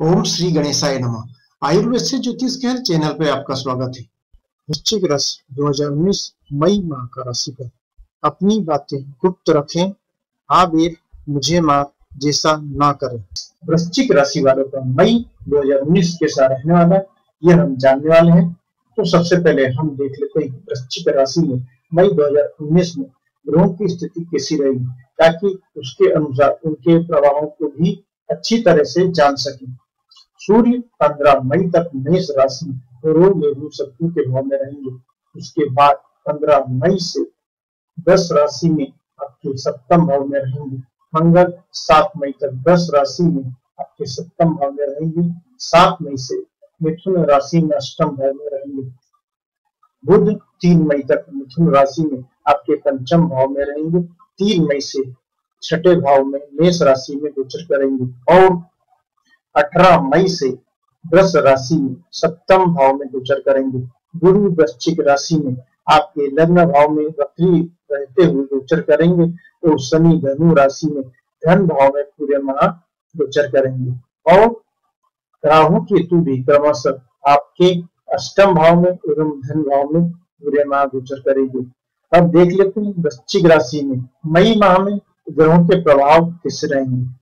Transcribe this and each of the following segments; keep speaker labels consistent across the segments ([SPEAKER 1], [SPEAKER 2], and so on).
[SPEAKER 1] ओम श्री गणेशाय नमः। आयुर्वेद से ज्योतिष के चैनल पे आपका स्वागत है। वृश्चिक राशि 2019 मई माह का राशिफल। अपनी बातें गुप्त रखें ये मुझे मार जैसा ना करें। वृश्चिक राशि वालों का मई 2019 कैसा रहने वाला यह हम जानने वाले हैं। तो सबसे पहले हम देख लेते हैं वृश्चिक राशि में मई 2019 में ग्रहों की स्थिति कैसी रहेगी ताकि उसके अनुसार उनके प्रभावों को भी अच्छी तरह से जान सके। सूर्य पंद्रह मई तक मेष राशि और मेरू शत्रु के भाव में रहेंगे। उसके बाद पंद्रह मई से दस राशि में आपके सप्तम भाव में रहेंगे। मंगल सात मई तक दस राशि में आपके सप्तम भाव में रहेंगे। सात मई से मिथुन राशि में अष्टम भाव में रहेंगे। बुध तीन मई तक मिथुन राशि में आपके पंचम भाव में रहेंगे। तीन मई से छठे भाव में मेष राशि में गोचर करेंगे और 18 मई से वृष राशि में सप्तम भाव में गोचर करेंगे। गुरु वृश्चिक राशि में आपके लग्न भाव में वक्री रहते हुए गोचर करेंगे और शनि धनु राशि में धन भाव में पूरे माह गोचर करेंगे। और राहु केतु भी क्रमशः आपके अष्टम भाव में एवं धन भाव में पूरे माह गोचर करेंगे। अब देख लेते हैं वृश्चिक राशि में मई माह में ग्रहों के प्रभाव किस रहेंगे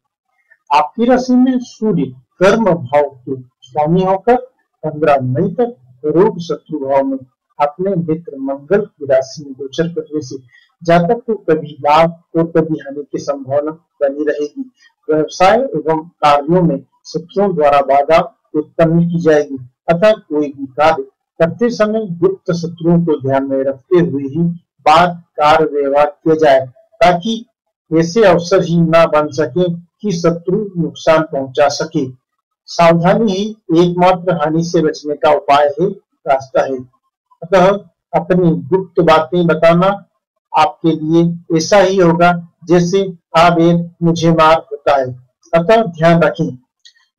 [SPEAKER 1] आपकी राशि में सूर्य कर्म भाव के स्वामी होकर, पंद्रह मई तक रोग शत्रु भाव में अपने मित्र मंगल की राशि में गोचर करने से जातक को कभी लाभ और कभी हानि की संभावना बनी रहेगी। व्यवसाय एवं कार्यों में शत्रुओं द्वारा बाधा उत्पन्न की जाएगी, अतः कोई भी कार्य करते समय गुप्त शत्रुओं को ध्यान में रखते हुए ही बात कार्य व्यवहार किया जाए, ताकि ऐसे अवसर ही न बन सके कि शत्रु नुकसान पहुँचा सके। सावधानी ही एकमात्र हानि से बचने का उपाय है, रास्ता है। अतः अपनी गुप्त बातें बताना आपके लिए ऐसा ही होगा जैसे आबेर मुझे मार होता है। अतः ध्यान रखें।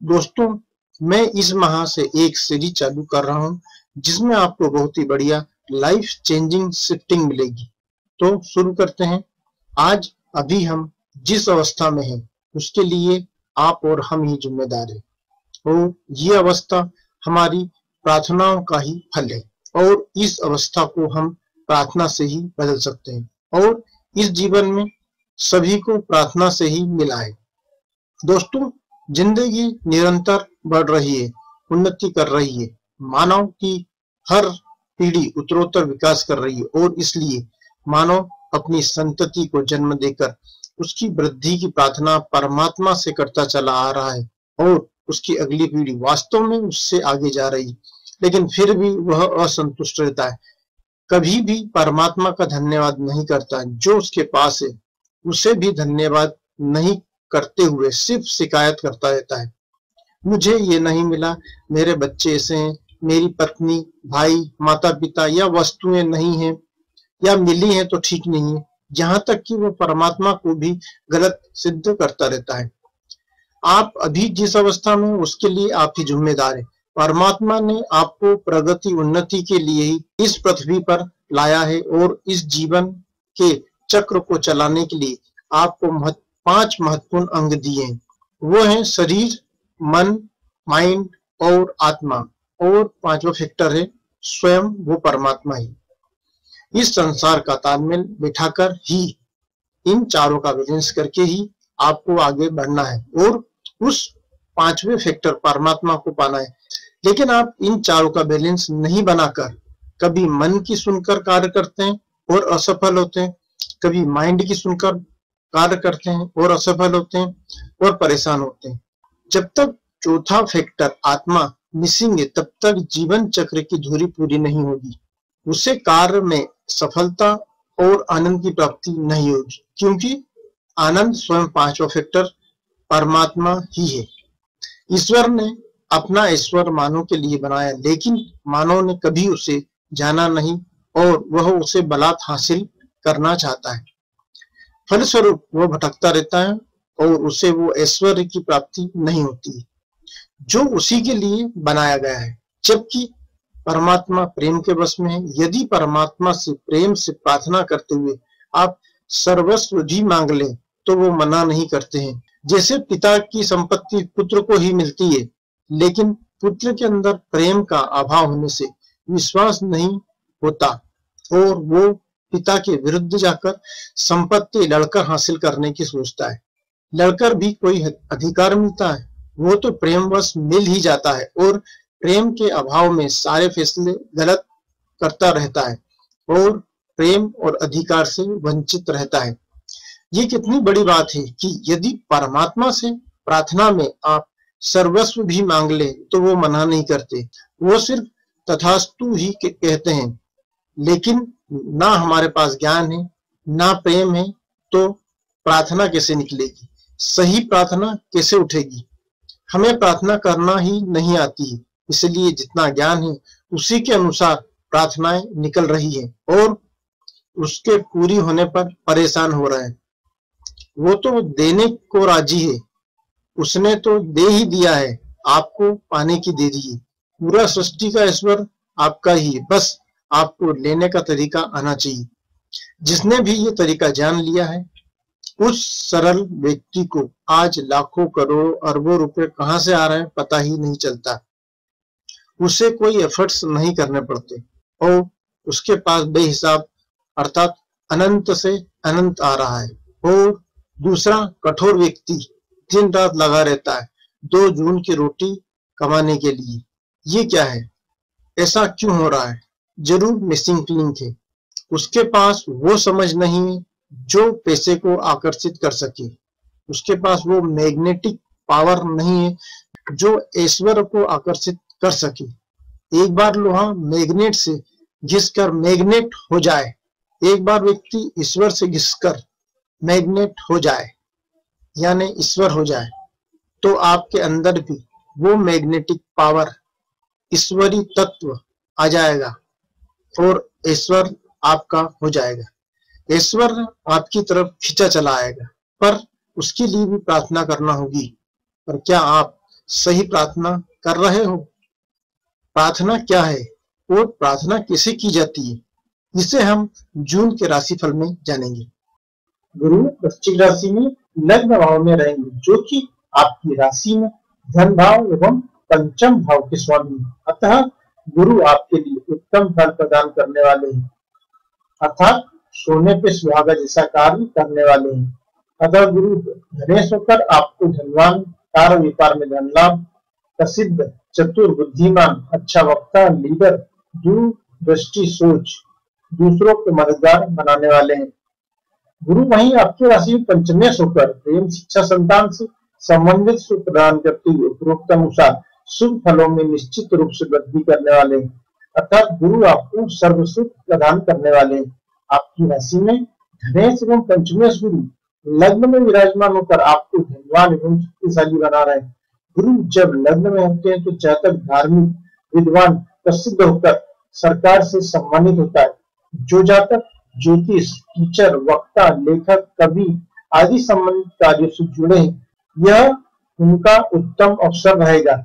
[SPEAKER 1] दोस्तों, मैं इस माह से एक सीरीज़ चालू कर रहा हूँ, जिसमें आपको बहुत ही बढ़िया लाइफ चेंजिंग शिफ्टिंग मिलेगी। तो शुरू करते हैं। आज अभी हम जिस अवस्था में हैं उसके लिए आप और हम ही जिम्मेदार हैं। और ये अवस्था हमारी प्रार्थनाओं का ही फल है और इस अवस्था को हम प्रार्थना से ही बदल सकते हैं और इस जीवन में सभी को प्रार्थना से ही मिला है। दोस्तों, ज़िंदगी निरंतर बढ़ रही है, उन्नति कर रही है, मानव की हर पीढ़ी उत्तरोत्तर विकास कर रही है और इसलिए मानव अपनी संतति को जन्म देकर उसकी वृद्धि की प्रार्थना परमात्मा से करता चला आ रहा है और उसकी अगली पीढ़ी वास्तव में उससे आगे जा रही लेकिन फिर भी वह असंतुष्ट रहता है। कभी भी परमात्मा का धन्यवाद नहीं करता। जो उसके पास है, उसे भी धन्यवाद नहीं करते हुए सिर्फ़ शिकायत करता रहता है। मुझे ये नहीं मिला, मेरे बच्चे ऐसे हैं मेरी पत्नी, भाई माता पिता या वस्तुएँ नहीं है, या मिली है तो ठीक नहीं है। जहाँ तक कि वो परमात्मा को भी गलत सिद्ध करता रहता है। आप अभी जिस अवस्था में उसके लिए आप ही जिम्मेदार है। परमात्मा ने आपको प्रगति उन्नति के लिए ही इस पृथ्वी पर लाया है और इस जीवन के चक्र को चलाने के लिए आपको महत, पाँच महत्वपूर्ण अंग दिए हैं। वो है शरीर मन माइंड और आत्मा। और पांचवा फैक्टर है स्वयं वो परमात्मा ही। इस संसार का तालमेल बिठाकर ही, इन चारों का बैलेंस करके ही आपको आगे बढ़ना है और उस पांचवे फैक्टर परमात्मा को पाना है। लेकिन आप इन चारों का बैलेंस नहीं बनाकर कभी मन की सुनकर कार्य करते हैं और असफल होते हैं, कभी माइंड की सुनकर कार्य करते हैं और असफल होते हैं और परेशान होते हैं। जब तक चौथा फैक्टर आत्मा मिसिंग है, तब तक जीवन चक्र की धुरी पूरी नहीं होगी। उसे कार्य में सफलता और आनंद की प्राप्ति नहीं होगी, क्योंकि आनंद स्वयं पांचवा फैक्टर परमात्मा ही है। ईश्वर ने अपना ईश्वर मानव के लिए बनाया, लेकिन मानव ने कभी उसे जाना नहीं और वह उसे बलात् हासिल करना चाहता है। फलस्वरूप वह भटकता रहता है और उसे वो ऐश्वर्य की प्राप्ति नहीं होती, जो उसी के लिए बनाया गया है, जबकि परमात्मा प्रेम के वश में है। यदि परमात्मा से प्रेम से प्रार्थना करते हुए आप सर्वस्व भी मांग लें तो वो मना नहीं करते हैं। जैसे पिता की संपत्ति पुत्र को ही मिलती है, लेकिन पुत्र के अंदर प्रेम का अभाव होने से विश्वास नहीं होता, और वो पिता के विरुद्ध जाकर संपत्ति लड़कर हासिल करने की सोचता है। लड़कर भी कोई अधिकार मिलता है, वो तो प्रेमवश मिल ही जाता है, और प्रेम के अभाव में सारे फैसले गलत करता रहता है और प्रेम और अधिकार से वंचित रहता है। ये कितनी बड़ी बात है कि यदि परमात्मा से प्रार्थना में आप सर्वस्व भी मांग ले तो वो मना नहीं करते। वो सिर्फ़ तथास्तु ही कहते हैं। लेकिन ना हमारे पास ज्ञान है, ना प्रेम है तो प्रार्थना कैसे निकलेगी? सही प्रार्थना कैसे उठेगी? हमें प्रार्थना करना ही नहीं आती। है इसलिए जितना ज्ञान है, उसी के अनुसार प्रार्थनाएँ निकल रही है और उसके पूरी होने पर परेशान हो रहा है। वो तो देने को राज़ी है। उसने तो दे ही दिया है। आपको पाने की दे दी पूरा सृष्टि का ईश्वर आपका ही। बस आपको लेने का तरीका आना चाहिए। जिसने भी ये तरीका जान लिया है, उस सरल व्यक्ति को आज लाखों करोड़ों अरबों रुपए कहाँ से आ रहे हैं पता ही नहीं चलता। उसे कोई एफर्ट्स नहीं करने पड़ते। और उसके पास बेहिसाब, अर्थात अनंत से अनंत आ रहा है। और दूसरा कठोर व्यक्ति दिन रात लगा रहता है दो जून की रोटी कमाने के लिए। ये क्या है? ऐसा क्यों हो रहा है? ज़रूर मिसिंग लिंक है। उसके पास वो समझ नहीं है जो पैसे को आकर्षित कर सके। उसके पास वो मैग्नेटिक पावर नहीं है जो ऐश्वर्य को आकर्षित कर सके। एक बार लोहा मैग्नेट से घिसकर मैग्नेट हो जाए। एक बार व्यक्ति ईश्वर से घिसकर मैग्नेट हो जाए, यानी ईश्वर हो जाए तो आपके अंदर भी वो मैग्नेटिक पावर, ईश्वरी तत्व आ जाएगा और ईश्वर आपका हो जाएगा। ईश्वर आपकी तरफ़ खींचा चला आएगा, पर उसके लिए भी प्रार्थना करना होगी। पर क्या आप सही प्रार्थना कर रहे हो? प्रार्थना क्या है? और प्रार्थना कैसे की जाती है? जिसे हम जून के राशिफल में जानेंगे। गुरु वृश्चिक राशि में लग्न भाव में रहेंगे, जो कि आपकी राशि में धन भाव एवं पंचम भाव के स्वामी अतः गुरु आपके लिए उत्तम फल प्रदान करने वाले हैं। अर्थात सोने पे सुहागा जैसा कार्य करने वाले हैं। अतः गुरु धनेश होकर आपको धनवान कार्य व्यापार में धन लाभ प्रसिद्ध चतुर बुद्धिमान अच्छा वक्ता, लीडर, दूरदृष्टि सोच, दूसरों को मददगार बनाने वाले हैं। गुरु वहीं आपकी राशि पंचमेश होकर प्रेम, शिक्षा, संतान से संबंधित सुख प्रदान करते हुए उपरोक्त अनुसार शुभ फलों में निश्चित रूप से वृद्धि करने वाले हैं। अर्थात गुरु आपको सर्व सुख प्रदान करने वाले हैं। आपकी राशि में धनेश एवं पंचमेश गुरु लग्न में विराजमान होकर आपको धनवान एवं शक्तिशाली बना रहे हैं। गुरु जब लग्न में होते हैं तो जातक धार्मिक विद्वान प्रसिद्ध होकर सरकार से सम्मानित होता है। जो जातक, ज्योतिष, टीचर, वक्ता, लेखक, कवि आदि संबंधित कार्यों से जुड़े यह उनका उत्तम अवसर रहेगा।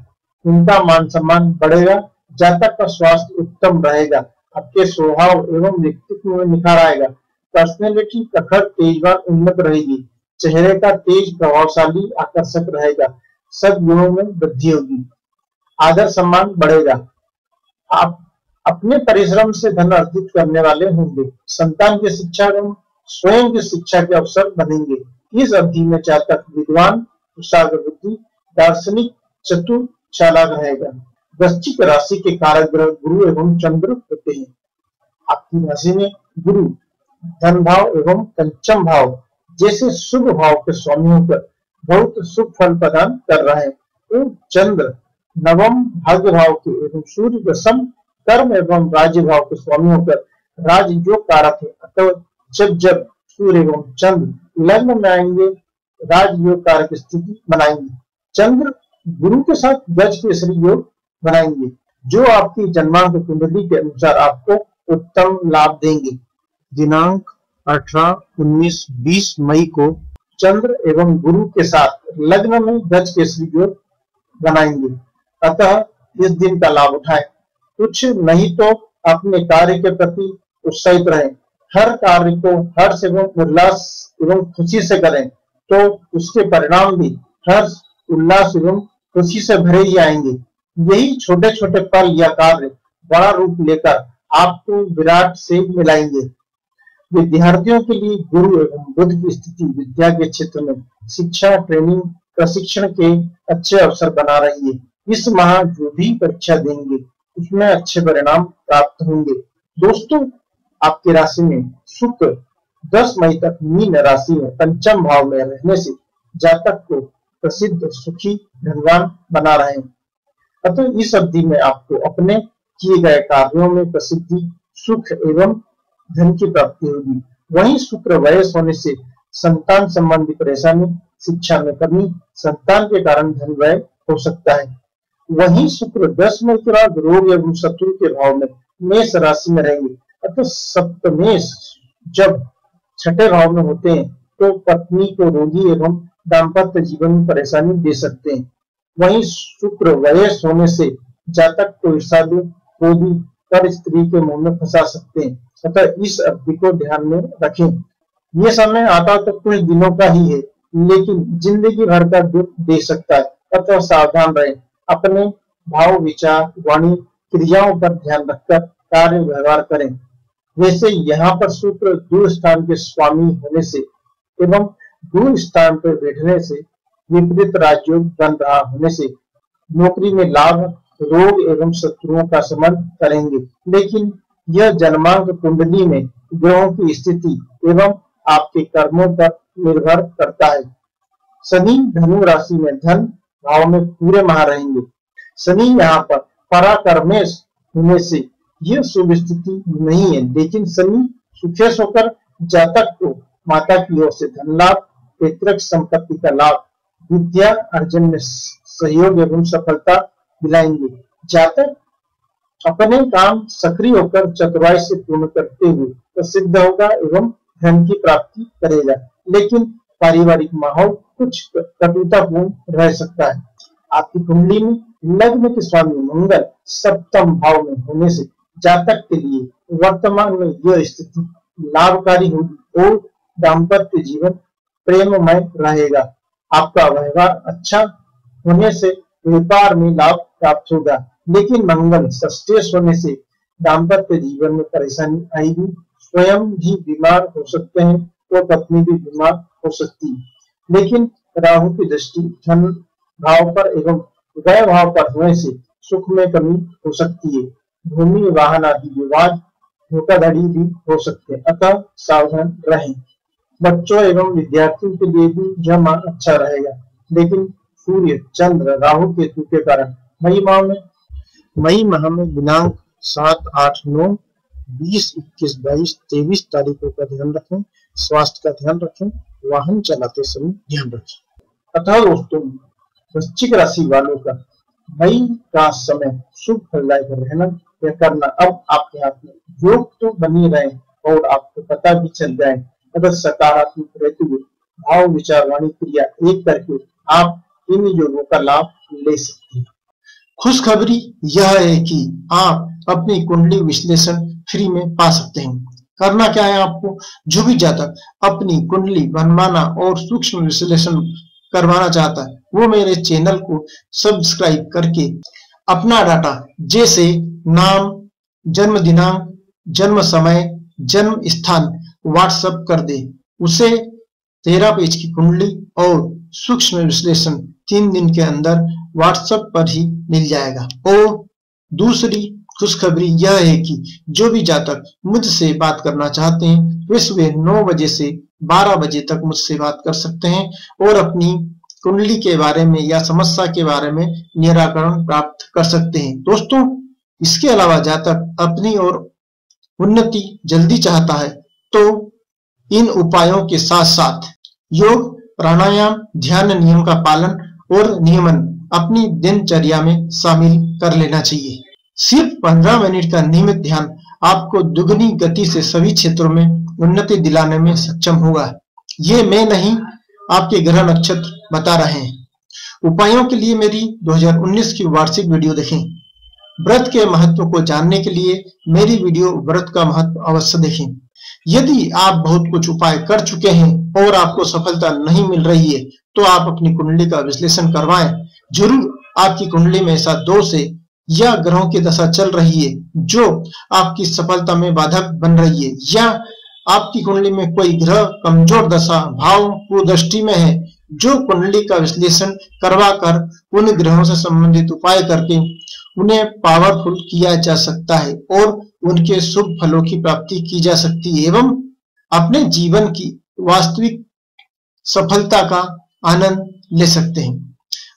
[SPEAKER 1] उनका मान सम्मान बढ़ेगा, जातक का स्वास्थ्य उत्तम रहेगा, आपके स्वभाव एवं व्यक्तित्व में निखार आएगा। पर्सनैलिटी प्रखर, तेजवान, उन्नत रहेगी। चेहरे का तेज, प्रभावशाली, आकर्षक रहेगा। सदगुणों में वृद्धि होगी। आदर सम्मान बढ़ेगा। आप अपने परिश्रम से धन अर्जित करने वाले होंगे। संतान की शिक्षा एवं स्वयं की शिक्षा के अवसर बनेंगे। इस अवधि में जातक विद्वान बुद्धि, दार्शनिक, चतुर, चालाक रहेगा। वृश्चिक राशि के कारक ग्रह गुरु एवं चंद्र होते हैं। आपकी राशि में गुरु, धन भाव एवं पंचम भाव, जैसे शुभ भाव के स्वामी होकर बहुत शुभ फल प्रदान कर रहे हैं। तो चंद्र नवम भाग्य भाव के एवं सूर्य दशम कर्म एवं राज्य भाव के स्वामी होकर राज जो कारक है। अतः जब जब सूर्य एवं चंद्र लग्न में आएँगे राजयोग कारक स्थिति बनाएँगे चंद्र गुरु के साथ गज के श्री योग बनाएँगे जो आपकी जन्मांक कुंडली के अनुसार आपको उत्तम लाभ देंगे। दिनांक 18, 19, 20 मई को चंद्र एवं गुरु के साथ लग्न में गज केसरी योग बनाएँगे। अतः इस दिन का लाभ उठाए। कुछ नहीं तो अपने कार्य के प्रति उत्साहित रहें। हर कार्य को हर्ष एवं उल्लास एवं खुशी से करें तो उसके परिणाम भी हर्ष, उल्लास एवं खुशी से भरे ही आएँगे। यही छोटे छोटे पल या कार्य बड़ा रूप लेकर आपको विराट से मिलाएँगे। विद्यार्थियों के लिए गुरु एवं बुद्ध की स्थिति विद्या के क्षेत्र में शिक्षा ट्रेनिंग प्रशिक्षण के अच्छे अवसर बना रही है। इस माह जो भी परीक्षा देंगे, उसमें अच्छे परिणाम प्राप्त होंगे। दोस्तों, आपकी राशि में शुक्र 10 मई तक मीन राशि में पंचम भाव में रहने से जातक को प्रसिद्ध सुखी धनवान बना रहे हैं। अतः इस अवधि में आपको अपने किए गए कार्यों में प्रसिद्धि, सुख एवं धन की प्राप्ति होगी। वहीं शुक्र वयस होने से संतान संबंधी परेशानी, शिक्षा में कमी, संतान के कारण धन व्यय हो सकता है। वहीं शुक्र दस में के रोग एवं शत्रु के भाव में मेष राशि में रहेंगे। अतः सप्तमेश जब छठे भाव में होते हैं तो पत्नी को रोगी एवं दाम्पत्य जीवन में परेशानी दे सकते हैं। वहीं शुक्र वयस होने से जातक को ईर्षादु क्रोधी कर स्त्री के मुँह में फंसा सकते हैं। अतः इस अवधि को ध्यान में रखें। ये समय आता तो कुछ दिनों का ही है, लेकिन ज़िंदगी भर का दुख दे सकता है। अतः तो सावधान रहे। अपने भाव, विचार, वाणी, क्रियाओं पर ध्यान रखकर कार्य व्यवहार करें। वैसे यहाँ पर शुक्र दूर स्थान के स्वामी होने से एवं दूर स्थान पर बैठने से विपरीत राज्यों बन रहा होने से नौकरी में लाभ, रोग एवं शत्रुओं का समन करेंगे। लेकिन यह जन्मांक कुंडली में ग्रहों की स्थिति एवं आपके कर्मों पर निर्भर करता है। शनि धनु राशि में धन भाव में पूरे माह रहेंगे। शनि यहाँ पर पराक्रमेश होने से यह शुभ स्थिति नहीं है, लेकिन शनि सुखेश होकर जातक को माता की ओर से धन लाभ, पैतृक संपत्ति का लाभ, विद्या, अर्जन में सहयोग एवं सफलता दिलाएँगे। जातक अपने काम सक्रिय होकर चतुराई से पूर्ण करते हुए प्रसिद्ध होगा एवं धन की प्राप्ति करेगा। लेकिन पारिवारिक माहौल कुछ कटुतापूर्ण रह सकता है। आपकी कुंडली में लग्न के स्वामी मंगल सप्तम भाव में होने से जातक के लिए वर्तमान में यह स्थिति लाभकारी होगी और दाम्पत्य जीवन प्रेममय रहेगा। आपका व्यवहार अच्छा होने से व्यापार में लाभ प्राप्त होगा। लेकिन मंगल सस्टेश होने से दाम्पत्य जीवन में परेशानी आएगी। स्वयं भी बीमार हो सकते हैं, और तो पत्नी भी बीमार हो सकती है। लेकिन राहु की दृष्टि धन भाव पर एवं गय भाव पर होने से सुख में कमी हो सकती है। भूमि, वाहन आदि विवाद, धोखाधड़ी भी हो सकते हैं। अतः सावधान रहें। बच्चों एवं विद्यार्थियों के लिए भी यह माह अच्छा रहेगा। लेकिन सूर्य, चंद्र, राहु, केतु के कारण मई माह में मई माह में दिनांक सात, आठ, नौ, बीस, इक्कीस, बाईस, तेईस तारीखों का ध्यान रखें, स्वास्थ्य का ध्यान रखें, वाहन चलाते समय ध्यान रखें। अतः दोस्तों, वृश्चिक राशि वालों का मई का समय शुभ फलदायक रहना या करना, अब आपके हाथ में योग तो बनी रहे और आपको पता भी चल जाए, अगर सकारात्मक रहते हुए भाव, विचार, वाणी क्रिया एक करके आप इन योगों का लाभ ले सकते हैं। खुशखबरी यह है कि आप अपनी कुंडली विश्लेषण फ्री में पा सकते हैं। करना क्या है आपको? जो भी जातक अपनी कुंडली बनवाना और सूक्ष्म विश्लेषण करवाना चाहता है, वो मेरे चैनल को सब्सक्राइब करके अपना डाटा, जैसे नाम, जन्म दिनांक, जन्म समय, जन्म स्थान व्हाट्सअप कर दे। उसे तेरह पेज की कुंडली और सूक्ष्म विश्लेषण तीन दिन के अंदर व्हाट्सएप पर ही मिल जाएगा। और दूसरी खुशखबरी यह है कि जो भी जातक मुझसे बात करना चाहते हैं, वे सुबह नौ बजे से बारह बजे तक मुझसे बात कर सकते हैं और अपनी कुंडली के बारे में या समस्या के बारे में निराकरण प्राप्त कर सकते हैं। दोस्तों, इसके अलावा जातक अपनी और उन्नति जल्दी चाहता है तो इन उपायों के साथ साथ योग, प्राणायाम, ध्यान नियम का पालन और नियमन अपनी दिनचर्या में शामिल कर लेना चाहिए। सिर्फ़ पंद्रह मिनट का नियमित ध्यान आपको दुगनी गति से सभी क्षेत्रों में उन्नति दिलाने में सक्षम होगा। ये मैं नहीं, आपके ग्रह नक्षत्र बता रहे हैं। उपायों के लिए मेरी 2019 की वार्षिक वीडियो देखें। व्रत के महत्व को जानने के लिए मेरी वीडियो व्रत का महत्व अवश्य देखें। यदि आप बहुत कुछ उपाय कर चुके हैं और आपको सफलता नहीं मिल रही है तो आप अपनी कुंडली का विश्लेषण करवाएँ। ज़रूर आपकी कुंडली में ऐसा दोष है या ग्रहों की दशा चल रही है, जो आपकी सफलता में बाधक बन रही है, या आपकी कुंडली में कोई ग्रह कमज़ोर दशा, भाव, कुदृष्टि में है, जो कुंडली का विश्लेषण करवा कर उन ग्रहों से संबंधित उपाय करके उन्हें पावरफुल किया जा सकता है और उनके शुभ फलों की प्राप्ति की जा सकती है, एवं अपने जीवन की वास्तविक सफलता का आनंद ले सकते हैं।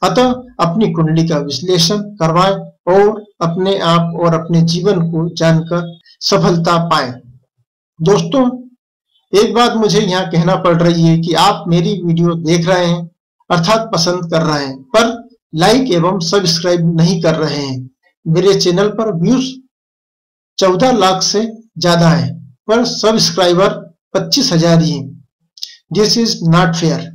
[SPEAKER 1] अतः अपनी कुंडली का विश्लेषण करवाएँ और अपने आप और अपने जीवन को जानकर सफलता पाएँ। दोस्तों, एक बात मुझे यहाँ कहना पड़ रही है कि आप मेरी वीडियो देख रहे हैं, अर्थात पसंद कर रहे हैं, पर लाइक एवं सब्सक्राइब नहीं कर रहे हैं। मेरे चैनल पर व्यूज़ चौदह लाख से ज़्यादा है, पर सब्सक्राइबर पच्चीस हज़ार ही दिस इज़ नॉट फेयर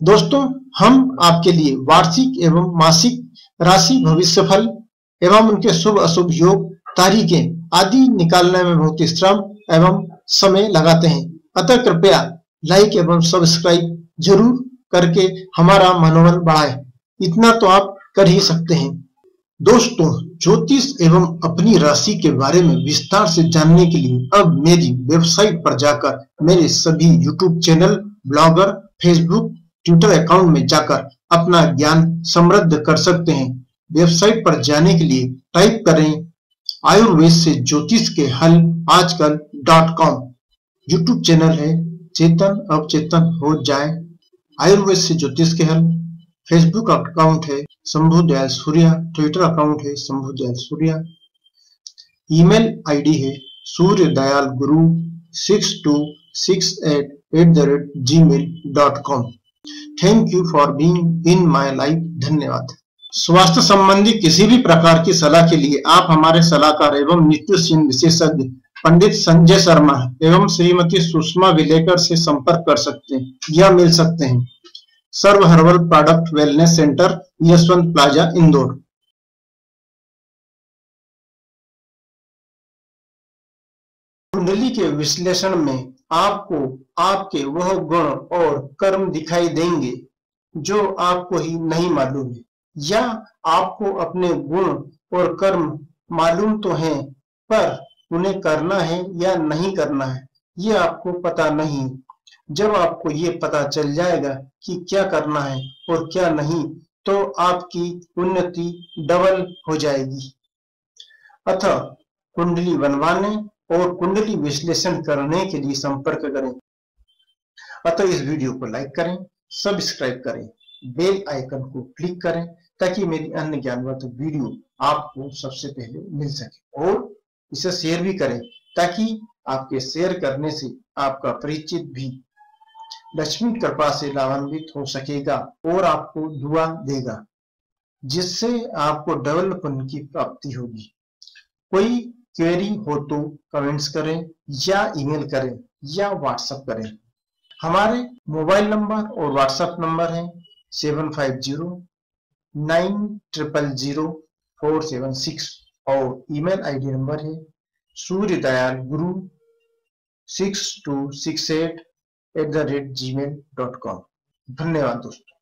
[SPEAKER 1] दोस्तों, हम आपके लिए वार्षिक एवं मासिक राशि भविष्य फल एवं उनके शुभ अशुभ योग तारीखें आदि निकालने में बहुत श्रम एवं समय लगाते हैं। अतः कृपया लाइक एवं सब्सक्राइब ज़रूर करके हमारा मनोबल बढ़ाए। इतना तो आप कर ही सकते हैं। दोस्तों, ज्योतिष एवं अपनी राशि के बारे में विस्तार से जानने के लिए अब मेरी वेबसाइट पर जाकर मेरे सभी YouTube channel, blogger Facebook Twitter account में जाकर अपना ज्ञान समृद्ध कर सकते हैं। वेबसाइट पर जाने के लिए टाइप करें, आयुर्वेद से ज्योतिष के हल आजकल डॉट कॉम यूट्यूब चैनल है, चेतन अब चेतन हो जाए। आयुर्वेद से ज्योतिष के हल। फेसबुक अकाउंट है, शंभु दयाल सूर्या। ट्विटर अकाउंट है, शंभु दयाल सूर्या। ईमेल आईडी है, Surya Dayal Guru six two six eight at the rate gmail dot com thank you for being in my life धन्यवाद। स्वास्थ्य संबंधी किसी भी प्रकार की सलाह के लिए आप हमारे सलाहकार एवं नित्य विशेषज्ञ पंडित संजय शर्मा एवं श्रीमती सुषमा विलेकर से संपर्क कर सकते हैं या मिल सकते हैं। Sarv herbal product wellness centre, Yashwant plaza, Indore. कुंडली के विश्लेषण में आपको आपके वह गुण और कर्म दिखाई देंगे, जो आपको ही नहीं मालूम है। या आपको अपने गुण और कर्म मालूम तो हैं, पर उन्हें करना है या नहीं करना है, ये आपको पता नहीं। जब आपको ये पता चल जाएगा कि क्या करना है और क्या नहीं तो आपकी उन्नति डबल हो जाएगी। अतः कुंडली बनवाने और कुंडली विश्लेषण करने के लिए संपर्क करें। अतः इस वीडियो को लाइक करें, सब्सक्राइब करें, बेल आइकन को क्लिक करें, ताकि मेरी अन्य ज्ञानवर्धक वीडियो आपको सबसे पहले मिल सके। और इसे शेयर भी करें, ताकि आपके शेयर करने से आपका परिचित भी लक्ष्मी कृपा से लाभान्वित हो सकेगा और आपको दुआ देगा, जिससे आपको डबल पुण्य की प्राप्ति होगी। कोई क्वेरी हो तो कमेंट्स करें या ईमेल करें या व्हाट्सएप करें। हमारे मोबाइल नंबर और व्हाट्सएप नंबर है seven five zero nine triple zero four seven six और ईमेल आईडी नंबर है Surya Dayal Guru six two six eight at the rate gmail dot com धन्यवाद दोस्तों।